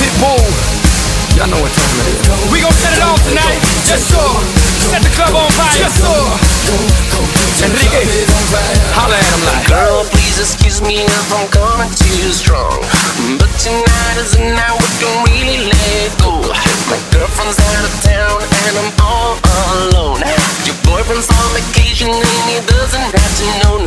Pitbull, y'all know what time it is. We gon' set it off tonight, just so. Set the club on fire, just so. Enrique, holla at him like. Girl, please excuse me if I'm coming too strong. But tonight is the night we can really let go. My girlfriend's out of town and I'm all alone. Your boyfriend's on vacation and he doesn't have to know.